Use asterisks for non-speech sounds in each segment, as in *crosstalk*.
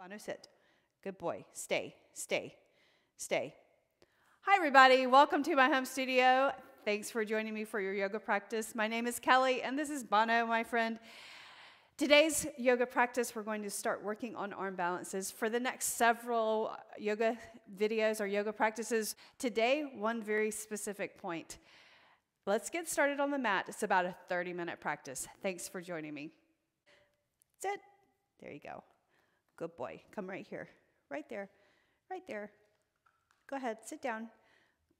Bono, sit. Good boy. Stay, stay, stay. Hi, everybody. Welcome to my home studio. Thanks for joining me for your yoga practice. My name is Kellie, and this is Bono, my friend. Today's yoga practice, we're going to start working on arm balances. For the next several yoga videos or yoga practices, today, one very specific point. Let's get started on the mat. It's about a 30 minute practice. Thanks for joining me. Sit. There you go. Good boy. Come right here. Right there. Right there. Go ahead. Sit down.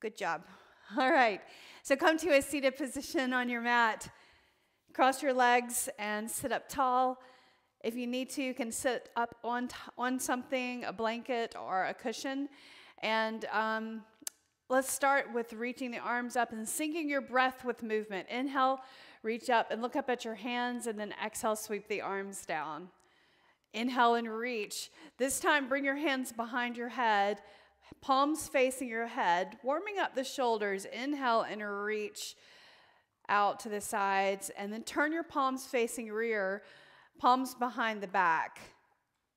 Good job. *laughs* All right. So come to a seated position on your mat. Cross your legs and sit up tall. If you need to, you can sit up on, on something, a blanket or a cushion. And um, let's start with reaching the arms up and syncing your breath with movement. Inhale, reach up and look up at your hands, and then exhale, sweep the arms down. Inhale and reach. This time, bring your hands behind your head, palms facing your head, warming up the shoulders. Inhale and reach out to the sides, and then turn your palms facing rear, palms behind the back.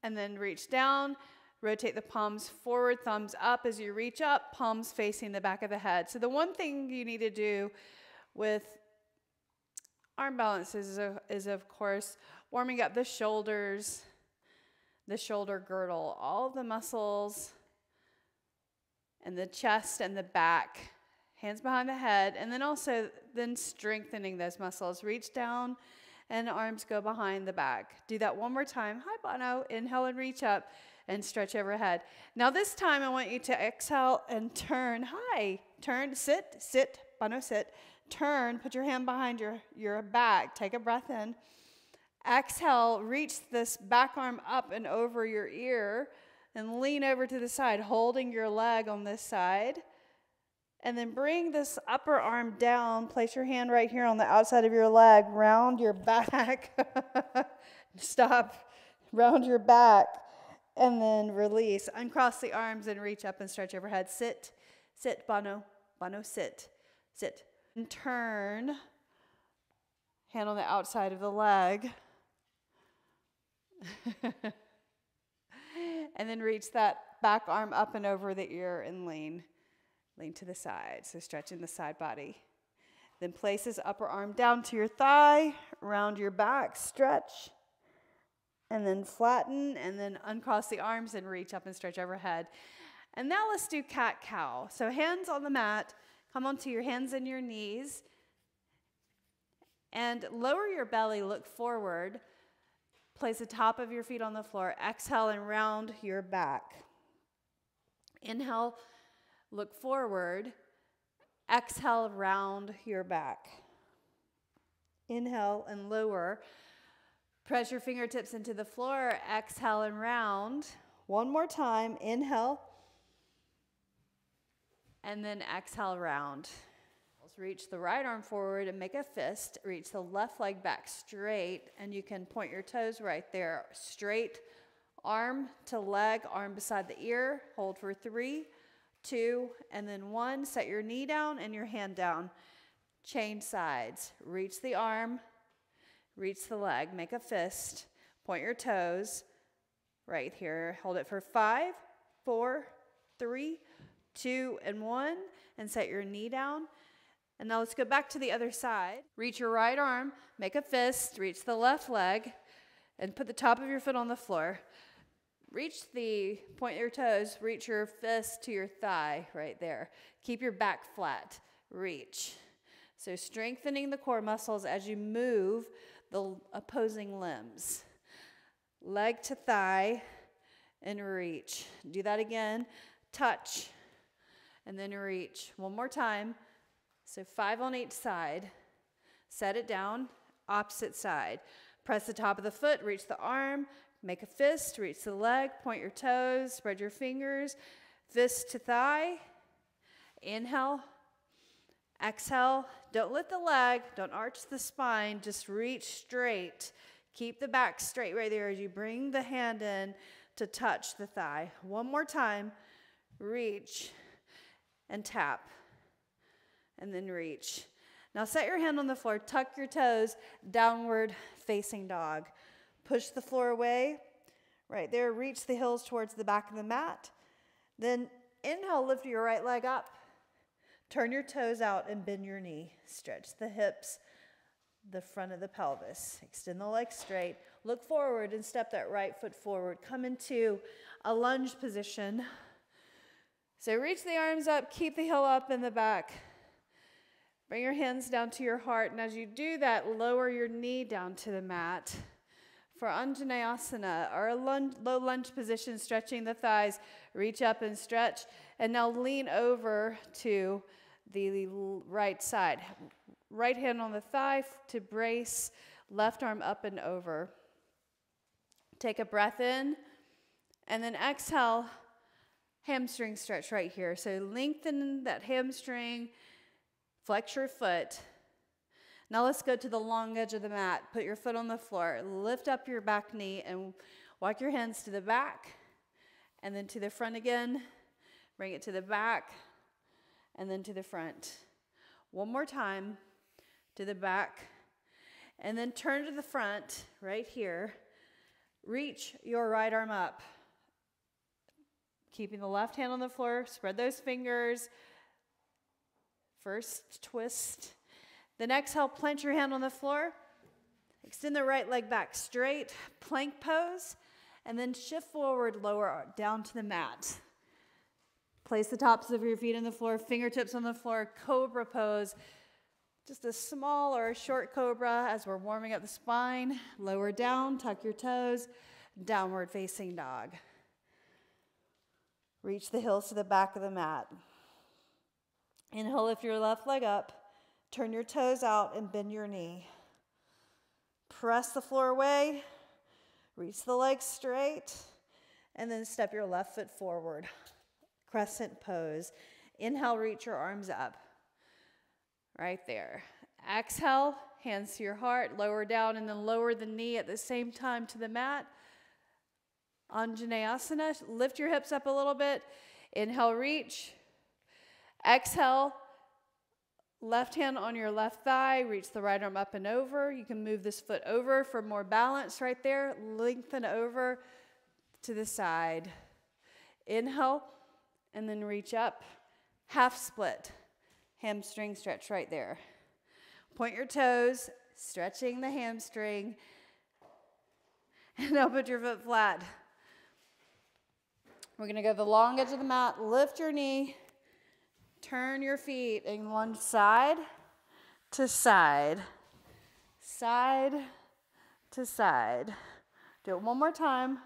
And then reach down, rotate the palms forward, thumbs up as you reach up, palms facing the back of the head. So, the one thing you need to do with arm balances is, is of course, warming up the shoulders, the shoulder girdle, all the muscles, and the chest and the back hands behind the head, and then also then strengthening those muscles. Reach down and arms go behind the back. Do that one more time. Hi, Bono. Inhale and reach up and stretch overhead. Now this time I want you to exhale and turn. Hi. Turn, sit, sit, Bono, sit. Turn, put your hand behind your, your back. Take a breath in. Exhale, reach this back arm up and over your ear and lean over to the side, holding your leg on this side. And then bring this upper arm down. Place your hand right here on the outside of your leg, round your back. *laughs* Stop. Round your back. And then release. Uncross the arms and reach up and stretch overhead. Sit. Sit, Bono. Bono, sit. Sit. And turn. Hand on the outside of the leg. *laughs* and then reach that back arm up and over the ear and lean. Lean to the side, so stretching the side body. Then place his upper arm down to your thigh, around your back, stretch, and then flatten, and then uncross the arms and reach up and stretch overhead. And now let's do cat cow. So hands on the mat, come onto your hands and your knees, and lower your belly, look forward. Place the top of your feet on the floor. Exhale and round your back. Inhale Look forward. Exhale, round your back. Inhale and lower. Press your fingertips into the floor. Exhale and round. One more time. Inhale. And then exhale, round. Reach the right arm forward and make a fist. Reach the left leg back straight, and you can point your toes right there. Straight arm to leg, arm beside the ear. Hold for three two, and then one. Set your knee down and your hand down. Change sides. Reach the arm, reach the leg, make a fist, point your toes right here. Hold it for five, four, three, two, and one, and set your knee down. And now let's go back to the other side. Reach your right arm, make a fist, reach the left leg, and put the top of your foot on the floor. Reach the, point your toes, reach your fist to your thigh right there. Keep your back flat. Reach. So strengthening the core muscles as you move the opposing limbs. Leg to thigh and reach. Do that again. Touch and then reach. One more time. So five on each side. Set it down, opposite side. Press the top of the foot, reach the arm, Make a fist, reach the leg, point your toes, spread your fingers, fist to thigh. Inhale, exhale. Don't lift the leg, don't arch the spine, just reach straight. Keep the back straight right there as you bring the hand in to touch the thigh. One more time. Reach and tap, and then reach. Now set your hand on the floor, tuck your toes, downward facing dog. Push the floor away, Right there, reach the heels towards the back of the mat. Then inhale, lift your right leg up. Turn your toes out and bend your knee. Stretch the hips, the front of the pelvis. Extend the legs straight. Look forward and step that right foot forward. Come into a lunge position. So reach the arms up, keep the heel up in the back. Bring your hands down to your heart. And as you do that, lower your knee down to the mat. For Anjaneyasana, or a lunge, low lunge position, stretching the thighs, reach up and stretch. And now lean over to the right side. Right hand on the thigh to brace, left arm up and over. Take a breath in, and then exhale, hamstring stretch right here. So lengthen that hamstring, flex your foot. Now let's go to the long edge of the mat. Put your foot on the floor, lift up your back knee, and walk your hands to the back, and then to the front again. Bring it to the back, and then to the front. One more time to the back, and then turn to the front right here. Reach your right arm up. Keeping the left hand on the floor, spread those fingers. First twist. Then exhale, plant your hand on the floor. Extend the right leg back straight, plank pose, and then shift forward, lower down to the mat. Place the tops of your feet on the floor, fingertips on the floor, cobra pose. Just a small or a short cobra as we're warming up the spine. Lower down, tuck your toes, downward facing dog. Reach the heels to the back of the mat. Inhale, lift your left leg up. Turn your toes out and bend your knee. Press the floor away. Reach the legs straight. And then step your left foot forward crescent pose. Inhale, reach your arms up. Right there. Exhale, hands to your heart, lower down, and then lower the knee at the same time to the mat. Anjaneyasana, lift your hips up a little bit. Inhale, reach. Exhale, left hand on your left thigh, reach the right arm up and over. You can move this foot over for more balance right there. Lengthen over to the side. Inhale, and then reach up. Half split, hamstring stretch right there. Point your toes, stretching the hamstring. And now put your foot flat. We're to go the long edge of the mat. Lift your knee. Turn your feet and lunge side to side. Side to side. Do it one more time.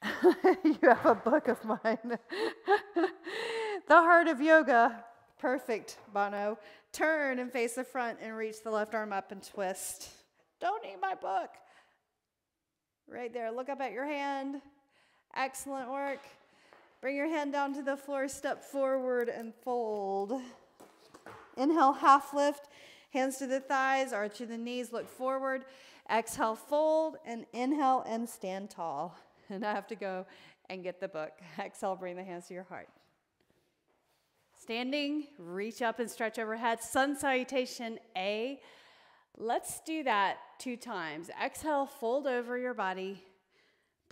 *laughs* you have a book of mine. *laughs* the Heart of Yoga. Perfect, Bono. Turn and face the front and reach the left arm up and twist. Don't need my book. Right there. Look up at your hand. Excellent work. Bring your hand down to the floor, step forward and fold. Inhale, half lift. Hands to the thighs, arch to the knees, look forward. Exhale, fold, and inhale and stand tall. *laughs* and I have to go and get the book. *laughs* Exhale, bring the hands to your heart. Standing, reach up and stretch overhead. Sun salutation A. Let's do that two times. Exhale, fold over your body.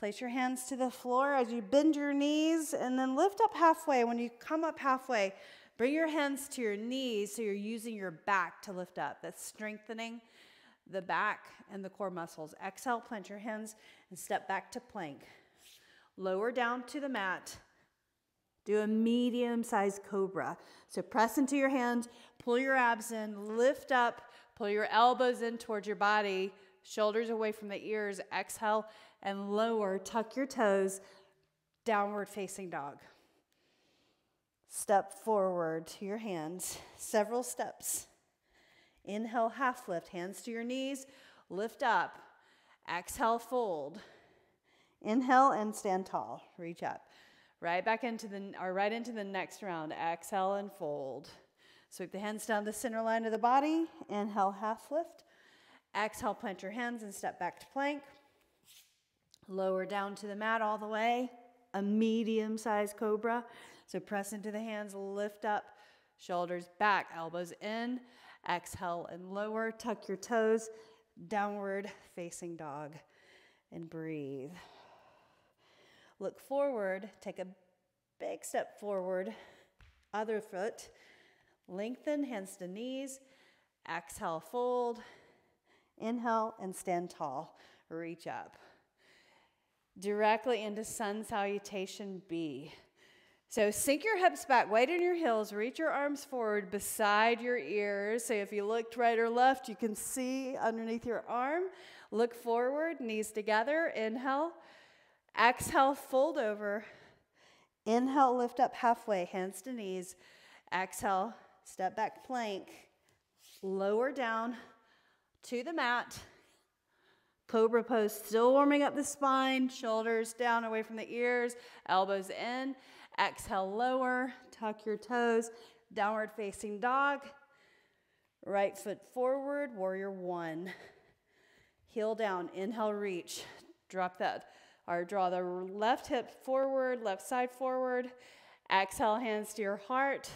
Place your hands to the floor as you bend your knees and then lift up halfway. When you come up halfway, bring your hands to your knees so you're using your back to lift up. That's strengthening the back and the core muscles. Exhale, plant your hands and step back to plank. Lower down to the mat. Do a medium sized cobra. So press into your hands, pull your abs in, lift up, pull your elbows in towards your body, shoulders away from the ears. Exhale and lower. Tuck your toes, downward facing dog. Step forward to your hands, several steps. Inhale, half lift, hands to your knees, lift up. Exhale, fold. Inhale and stand tall. Reach up. Right back into the or right into the next round. Exhale and fold. Sweep the hands down the center line of the body. Inhale, half lift. Exhale, plant your hands and step back to plank. Lower down to the mat all the way. A medium sized cobra. So press into the hands, lift up, shoulders back, elbows in. Exhale and lower. Tuck your toes. Downward facing dog. And breathe. Look forward, take a big step forward, other foot. Lengthen, hands to knees. Exhale, fold. Inhale and stand tall. Reach up. Directly into sun salutation B. So sink your hips back, weight in your heels, reach your arms forward beside your ears. So if you looked right or left, you can see underneath your arm. Look forward, knees together. Inhale. Exhale, fold over. Inhale, lift up halfway, hands to knees. Exhale, step back plank. Lower down to the mat. Cobra pose, still warming up the spine, shoulders down away from the ears, elbows in. Exhale, lower, tuck your toes, downward facing dog. Right foot forward, warrior one. Heel down, inhale, reach. Drop that, or draw the left hip forward, left side forward. Exhale, hands to your heart.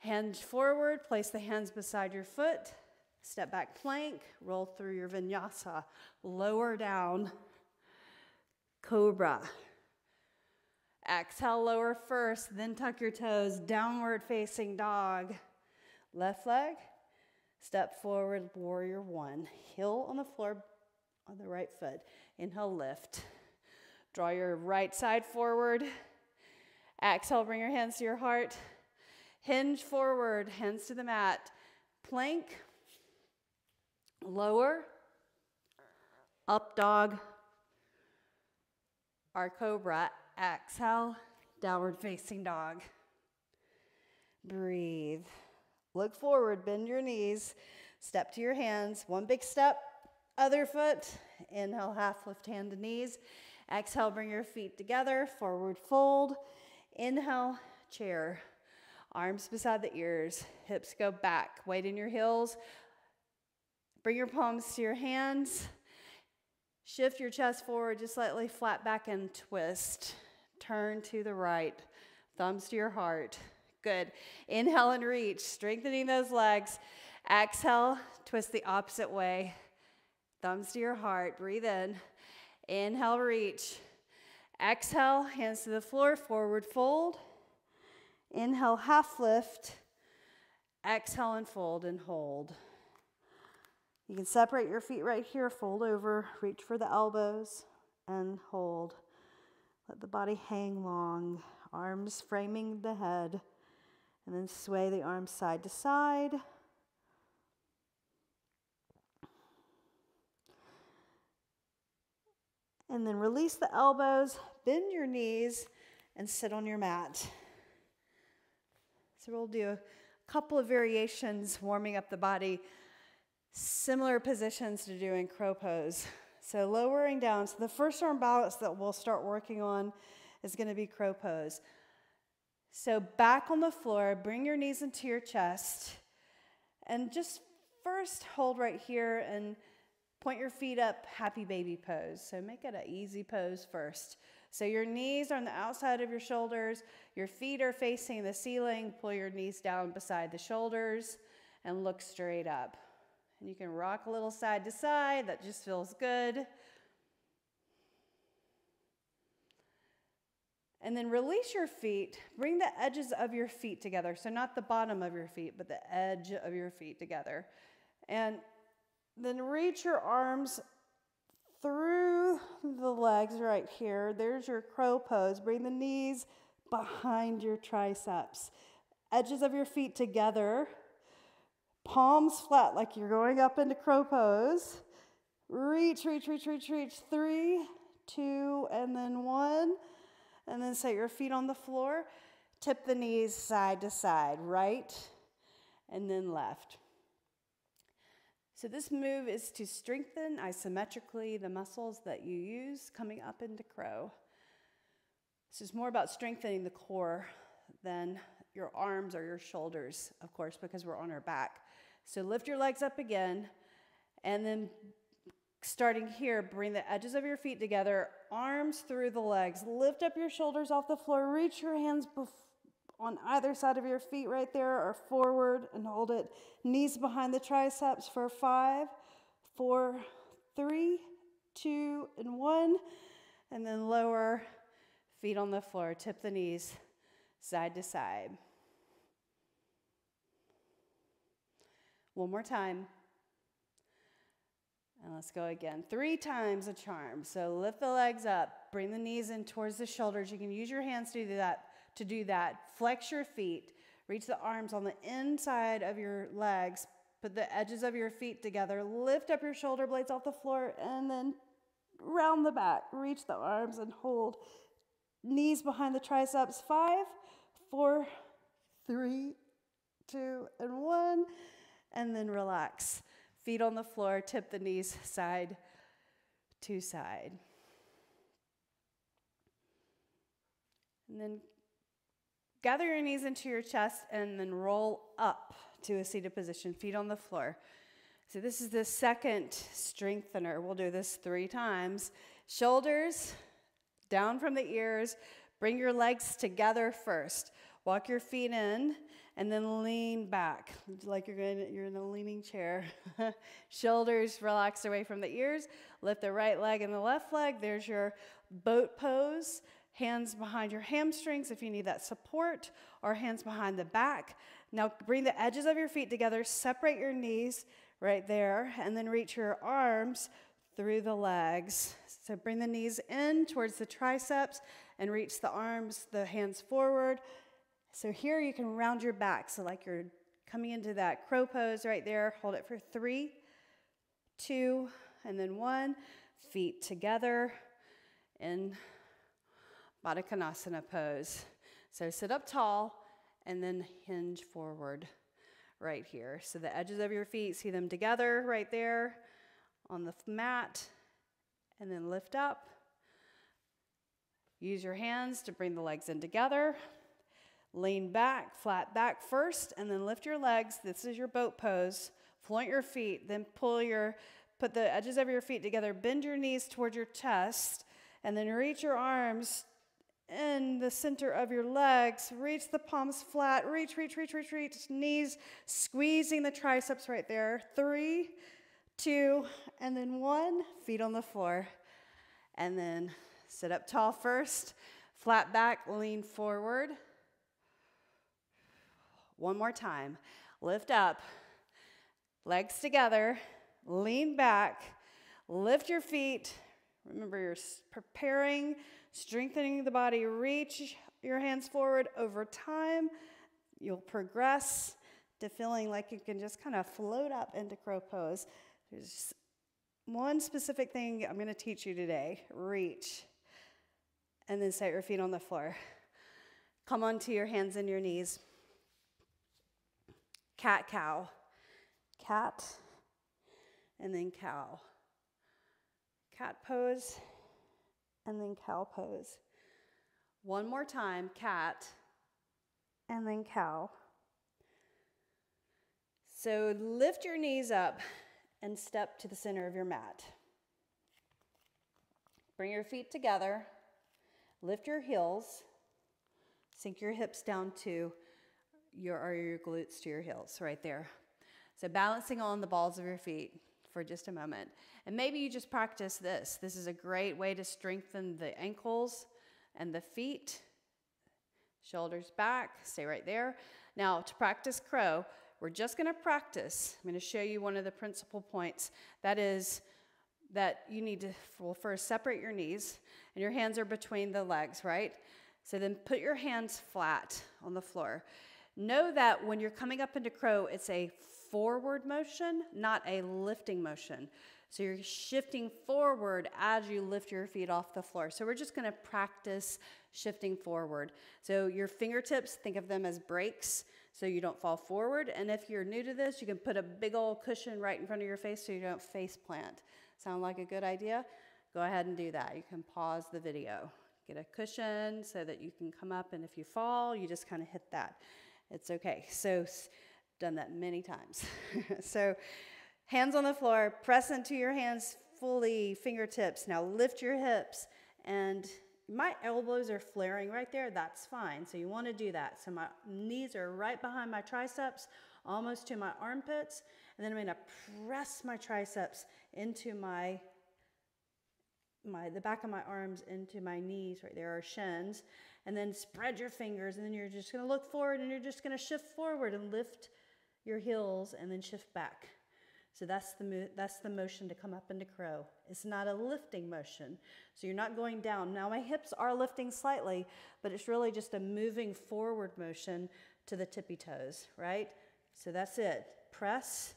Hands forward, place the hands beside your foot. Step back plank, roll through your vinyasa, lower down, cobra. Exhale, lower first, then tuck your toes, downward facing dog. Left leg, step forward, warrior one. Heel on the floor on the right foot. Inhale, lift. Draw your right side forward. Exhale, bring your hands to your heart. Hinge forward, hands to the mat. Plank, lower, up dog, our cobra. Exhale, downward facing dog. Breathe. Look forward, bend your knees, step to your hands. One big step, other foot. Inhale, half lift hand to knees. Exhale, bring your feet together, forward fold. Inhale, chair. Arms beside the ears, hips go back. Weight in your heels. Bring your palms to your hands. Shift your chest forward just slightly, flat back and twist. Turn to the right. Thumbs to your heart. Good. Inhale and reach, strengthening those legs. Exhale, twist the opposite way. Thumbs to your heart. Breathe in. Inhale, reach. Exhale, hands to the floor, forward fold. Inhale, half lift. Exhale and fold and hold. You can separate your feet right here, fold over, reach for the elbows, and hold. Let the body hang long, arms framing the head, and then sway the arms side to side. And then release the elbows, bend your knees, and sit on your mat. So we'll do a couple of variations warming up the body, similar positions to doing crow pose. *laughs* So lowering down. So the first arm balance that we'll start working on is going to be crow pose. So back on the floor, bring your knees into your chest, and just first hold right here and point your feet up, happy baby pose. So make it an easy pose first. So your knees are on the outside of your shoulders, your feet are facing the ceiling. Pull your knees down beside the shoulders and look straight up. And you can rock a little side to side, that just feels good. And then release your feet. Bring the edges of your feet together. So, not the bottom of your feet, but the edge of your feet together. And then reach your arms through the legs right here. There's your crow pose. Bring the knees behind your triceps. Edges of your feet together. Palms flat like you're going up into crow pose. Reach, reach, reach, reach, reach. Three, two, and then one. And then set your feet on the floor. Tip the knees side to side, right and then left. So, this move is to strengthen isometrically the muscles that you use coming up into crow. This is more about strengthening the core than your arms or your shoulders, of course, because we're on our back. So, lift your legs up again, and then starting here, bring the edges of your feet together, arms through the legs. Lift up your shoulders off the floor, reach your hands on either side of your feet right there or forward and hold it. Knees behind the triceps for five, four, three, two, and one. And then lower Feet on the floor, tip the knees side to side. One more time. And let's go again. Three times a charm. So lift the legs up, bring the knees in towards the shoulders. You can use your hands to do that. To do that, flex your feet. Reach the arms on the inside of your legs. Put the edges of your feet together. Lift up your shoulder blades off the floor and then round the back. Reach the arms and hold. Knees behind the triceps. Five, four, three, two, and one. And then relax. Feet on the floor, tip the knees side to side. And then gather your knees into your chest and then roll up to a seated position, feet on the floor. So, this is the second strengthener. We'll do this three times. Shoulders down from the ears. Bring your legs together first. Walk your feet in and then lean back like you're going you're in a leaning chair. *laughs* Shoulders relaxed away from the ears. Lift the right leg and the left leg. There's your boat pose. Hands behind your hamstrings if you need that support, or hands behind the back. Now bring the edges of your feet together, separate your knees right there, and then reach your arms through the legs. So bring the knees in towards the triceps and reach the arms, the hands forward. So here you can round your back. So, like you're coming into that crow pose right there. Hold it for three, two, and then one. Feet together in Konasana pose. So, sit up tall and then hinge forward right here. So the edges of your feet, see them together right there on the mat, and then lift up. Use your hands to bring the legs in together. Lean back, flat back first, and then lift your legs. This is your boat pose. Float your feet, then pull your, put the edges of your feet together, bend your knees toward your chest, and then reach your arms in the center of your legs. Reach the palms flat. Reach, reach, reach, reach, reach. Knees squeezing the triceps right there. Three, two, and then one. Feet on the floor. And then sit up tall first. Flat back, lean forward. One more time. Lift up. Legs together. Lean back. Lift your feet. Remember, you're preparing strengthening the body. Reach your hands forward over time. You'll progress to feeling like you can just kind of float up into crow pose. There's one specific thing I'm going to teach you today reach, and then set your feet on the floor. Come onto your hands and your knees. Cat cow. Cat, and then cow. Cat pose and then cow pose. One more time, cat, and then cow. So lift your knees up and step to the center of your mat. Bring your feet together, lift your heels, sink your hips down to your, or your glutes to your heels right there. So balancing on the balls of your feet for just a moment. And maybe you just practice this. This is a great way to strengthen the ankles and the feet. Shoulders back, stay right there. Now, to practice crow, we're just going to practice. I'm going to show you one of the principal points. That is that you need to, well, first separate your knees, and your hands are between the legs, right? So then put your hands flat on the floor. Know that when you're coming up into crow, it's a forward motion, not a lifting motion. So you're shifting forward as you lift your feet off the floor. So we're just going to practice shifting forward. So your fingertips, think of them as brakes so you don't fall forward. And if you're new to this, you can put a big old cushion right in front of your face so you don't face plant. Sound like a good idea? Go ahead and do that. You can pause the video. Get a cushion so that you can come up, and if you fall, you just kind of hit that. It's okay. So, done that many times. *laughs* so, Hands on the floor, press into your hands fully, fingertips. Now lift your hips and my elbows are flaring right there. That's fine. So you want to do that. So my knees are right behind my triceps, almost to my armpits. And then I'm going to press my triceps into my my the back of my arms into my knees right there are shins and then spread your fingers and then you're just going to look forward and you're just going to shift forward and lift your heels and then shift back. So that's the that's the motion to come up into crow. It's not a lifting motion. So you're not going down. Now my hips are lifting slightly but it's really just a moving forward motion to the tippy toes right? So that's it. Press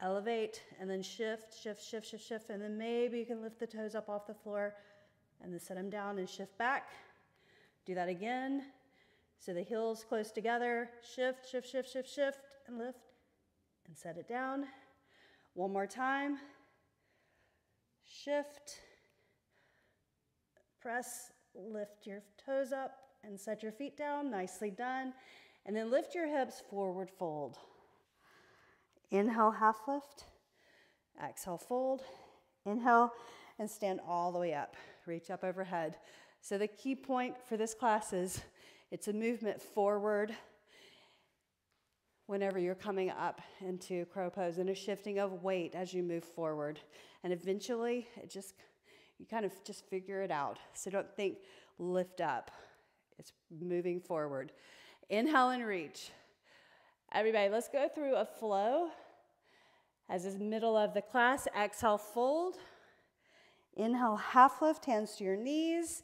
elevate and then shift, shift, shift, shift, shift, and then maybe you can lift the toes up off the floor and then set them down and shift back. Do that again. So the heels close together, shift, shift, shift, shift, shift, and lift and set it down. One more time. Shift, press, lift your toes up and set your feet down. Nicely done. And then lift your hips forward, fold. Inhale, half lift. Exhale, fold. Inhale, and stand all the way up. Reach up overhead. So, the key point for this class is it's a movement forward whenever you're coming up into crow pose and a shifting of weight as you move forward. And eventually, it just, you kind of just figure it out. So, don't think lift up, it's moving forward. Inhale and reach. Everybody, let's go through a flow. As is middle of the class, exhale, fold. Inhale, half lift, hands to your knees.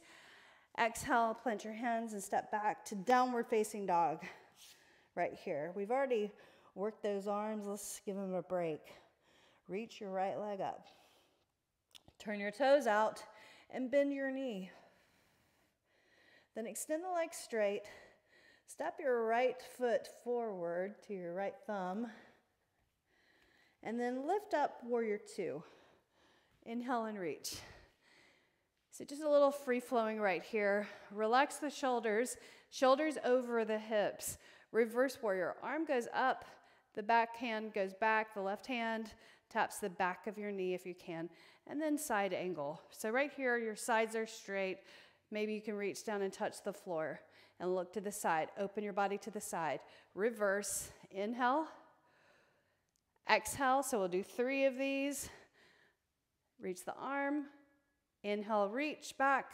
Exhale, plant your hands and step back to downward facing dog right here. We've already worked those arms. Let's give them a break. Reach your right leg up. Turn your toes out and bend your knee. Then extend the leg straight. Step your right foot forward to your right thumb. And then lift up warrior two. Inhale and reach. So just a little free flowing right here. Relax the shoulders, shoulders over the hips. Reverse warrior. Arm goes up, the back hand goes back, the left hand taps the back of your knee if you can, and then side angle. So right here, your sides are straight. Maybe you can reach down and touch the floor and look to the side. Open your body to the side. Reverse. Inhale. Exhale. So we'll do three of these. Reach the arm. Inhale, reach back.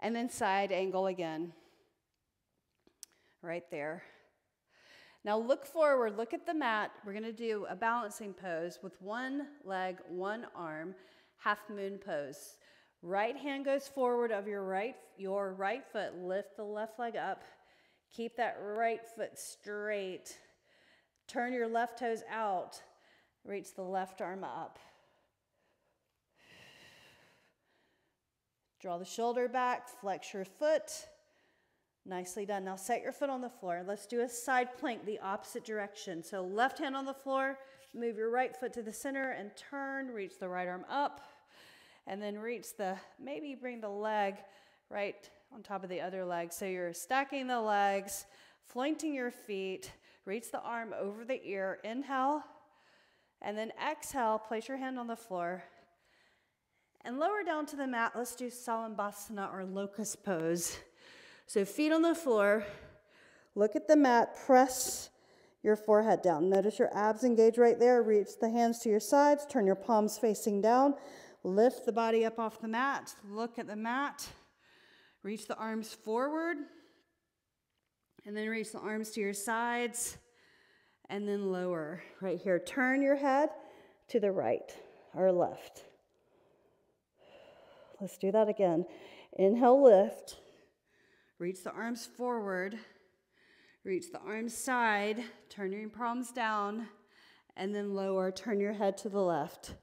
And then side angle again. Right there. Now look forward, look at the mat. We're going to do a balancing pose with one leg, one arm, half moon pose. Right hand goes forward of your right, your right foot. Lift the left leg up. Keep that right foot straight. Turn your left toes out. Reach the left arm up. Draw the shoulder back, flex your foot. Nicely done. Now set your foot on the floor. Let's do a side plank the opposite direction. So left hand on the floor, move your right foot to the center and turn, reach the right arm up and then reach the, maybe bring the leg right on top of the other leg. So you're stacking the legs, flanking your feet, reach the arm over the ear, inhale, and then exhale, place your hand on the floor. And lower down to the mat, let's do Salabhasana or locust pose. So feet on the floor, look at the mat, press your forehead down. Notice your abs engage right there. Reach the hands to your sides, turn your palms facing down. Lift the body up off the mat. Look at the mat. Reach the arms forward. And then reach the arms to your sides. And then lower right here. Turn your head to the right or left. Let's do that again. Inhale, lift. Reach the arms forward. Reach the arms side. Turn your palms down. And then lower. Turn your head to the left.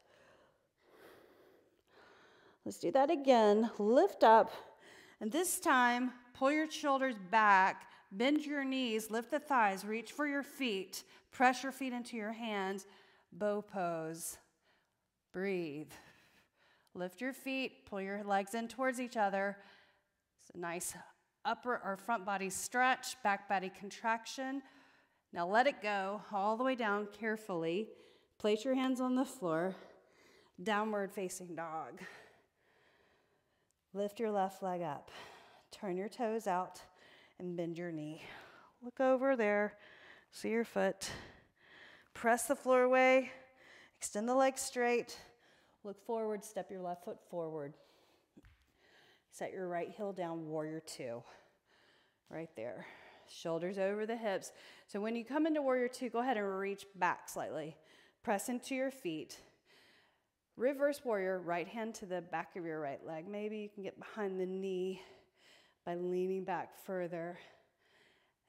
Let's do that again. Lift up. And this time, pull your shoulders back, bend your knees, lift the thighs, reach for your feet, press your feet into your hands, bow pose. Breathe. Lift your feet, pull your legs in towards each other. It's a nice upper or front body stretch, back body contraction. Now let it go all the way down carefully. Place your hands on the floor. Downward facing dog. Lift your left leg up. Turn your toes out and bend your knee. Look over there. See your foot. Press the floor away. Extend the leg straight. Look forward, step your left foot forward. Set your right heel down, warrior two. Right there. Shoulders over the hips. So when you come into warrior two, go ahead and reach back slightly. Press into your feet. Reverse warrior, right hand to the back of your right leg. Maybe you can get behind the knee by leaning back further.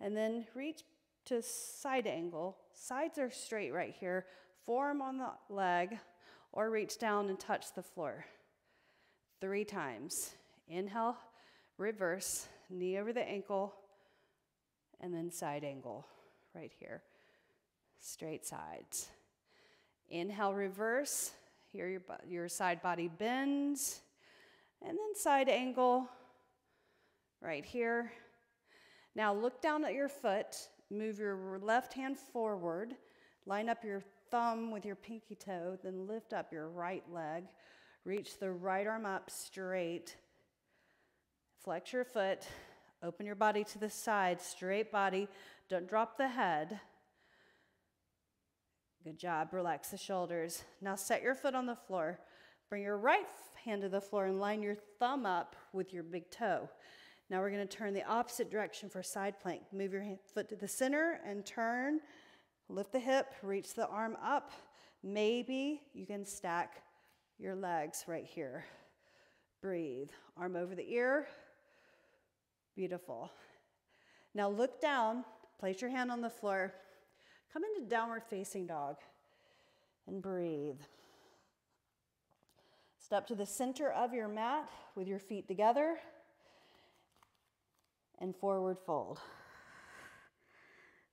And then reach to side angle. Sides are straight right here. Forearm on the leg, or reach down and touch the floor. Three times. Inhale, reverse, knee over the ankle, and then side angle right here. Straight sides. Inhale, reverse. Here your, your side body bends. And then side angle right here. Now look down at your foot. Move your left hand forward. Line up your thumb with your pinky toe. Then lift up your right leg. Reach the right arm up straight. Flex your foot. Open your body to the side. Straight body. Don't drop the head. Good job. Relax the shoulders. Now set your foot on the floor. Bring your right hand to the floor and line your thumb up with your big toe. Now we're going to turn the opposite direction for side plank. Move your foot to the center and turn. Lift the hip, reach the arm up. Maybe you can stack your legs right here. Breathe. Arm over the ear. Beautiful. Now look down, place your hand on the floor. Come into downward facing dog and breathe. Step to the center of your mat with your feet together and forward fold.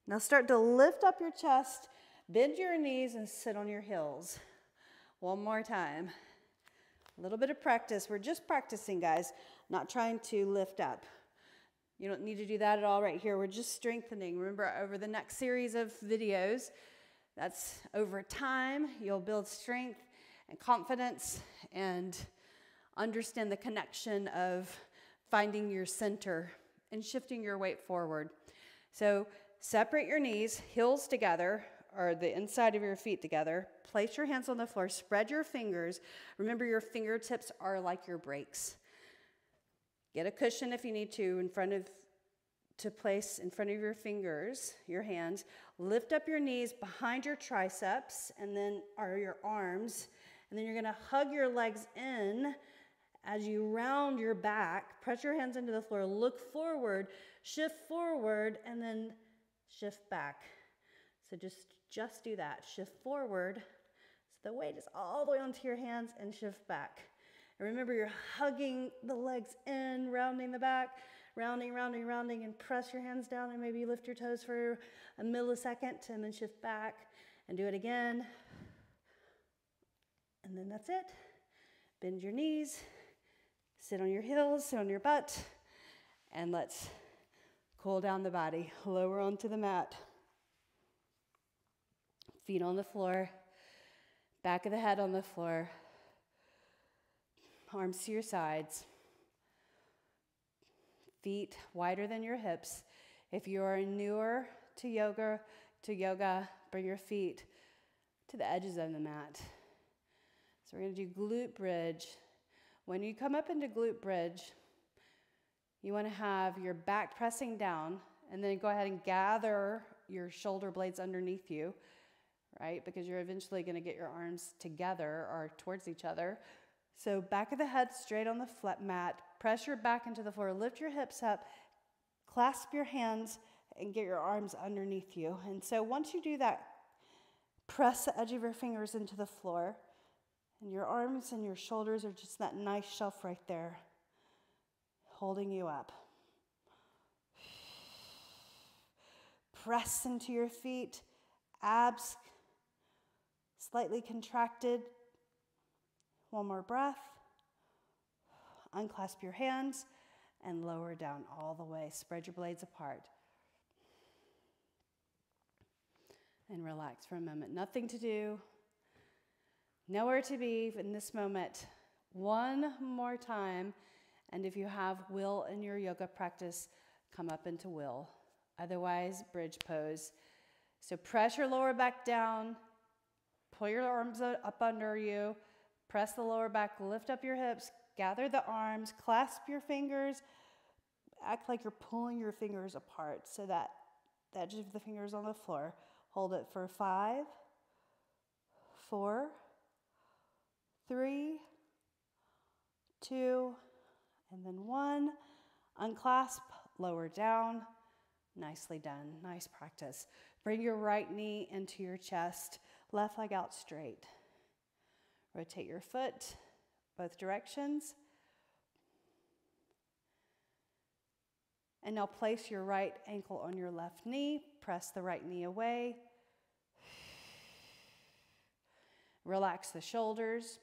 Now start to lift up your chest, bend your knees, and sit on your heels. One more time. A little bit of practice. We're just practicing, guys, not trying to lift up. You don't need to do that at all right here. We're just strengthening. Remember, over the next series of videos, that's over time, you'll build strength and confidence and understand the connection of finding your center and shifting your weight forward. So, separate your knees, heels together, or the inside of your feet together. Place your hands on the floor, spread your fingers. Remember, your fingertips are like your brakes. Get a cushion if you need to in front of to place in front of your fingers, your hands. Lift up your knees behind your triceps and then are your arms. And then you're going to hug your legs in as you round your back. Press your hands into the floor. Look forward, shift forward and then shift back. So just just do that. Shift forward. So the weight is all the way onto your hands and shift back. And remember, you're hugging the legs in, rounding the back, rounding, rounding, rounding, and press your hands down and maybe lift your toes for a millisecond and then shift back and do it again. And then that's it. Bend your knees, sit on your heels, sit on your butt, and let's cool down the body. Lower onto the mat. Feet on the floor, back of the head on the floor arms to your sides, feet wider than your hips. If you are newer to yoga, to yoga, bring your feet to the edges of the mat. So we're going to do glute bridge. When you come up into glute bridge, you want to have your back pressing down and then go ahead and gather your shoulder blades underneath you, right? Because you're eventually going to get your arms together or towards each other. So back of the head straight on the flat mat. Press your back into the floor. Lift your hips up. Clasp your hands and get your arms underneath you. And so once you do that, press the edge of your fingers into the floor. And your arms and your shoulders are just that nice shelf right there, holding you up. Press into your feet, abs slightly contracted, one more breath. Unclasp your hands and lower down all the way. Spread your blades apart. And relax for a moment. Nothing to do, nowhere to be in this moment. One more time. And if you have will in your yoga practice, come up into will. Otherwise, bridge pose. So press your lower back down, pull your arms up under you, Press the lower back, lift up your hips, gather the arms, clasp your fingers, act like you're pulling your fingers apart so that the edge of the fingers on the floor. Hold it for five, four, three, two, and then one. Unclasp, lower down. Nicely done. Nice practice. Bring your right knee into your chest, left leg out straight. Rotate your foot both directions. And now place your right ankle on your left knee. Press the right knee away. Relax the shoulders.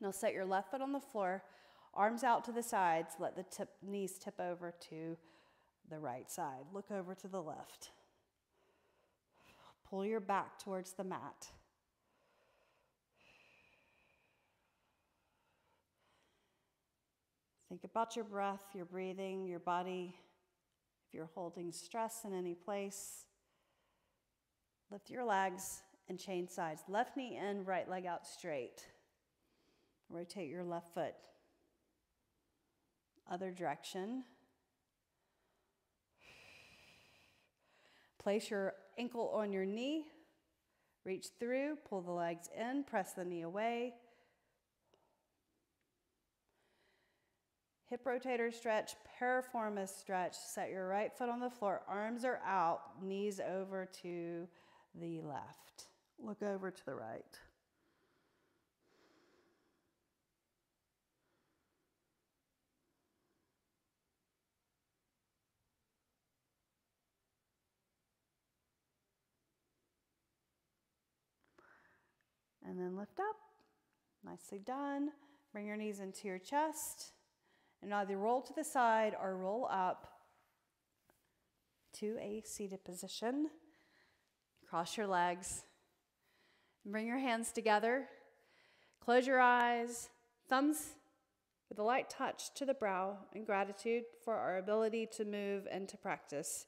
Now set your left foot on the floor, arms out to the sides. Let the tip, knees tip over to the right side. Look over to the left. Pull your back towards the mat. Think about your breath, your breathing, your body. If you're holding stress in any place, lift your legs and change sides. Left knee in, right leg out straight. Rotate your left foot. Other direction. Place your ankle on your knee. Reach through, pull the legs in, press the knee away. Hip rotator stretch, piriformis stretch. Set your right foot on the floor, arms are out, knees over to the left. Look over to the right. And then lift up. Nicely done. Bring your knees into your chest. And either roll to the side or roll up to a seated position. Cross your legs. Bring your hands together. Close your eyes. Thumbs with a light touch to the brow in gratitude for our ability to move and to practice.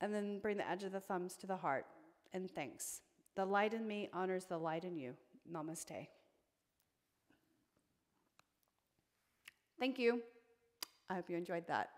And then bring the edge of the thumbs to the heart and thanks. The light in me honors the light in you. Namaste. Thank you. I hope you enjoyed that.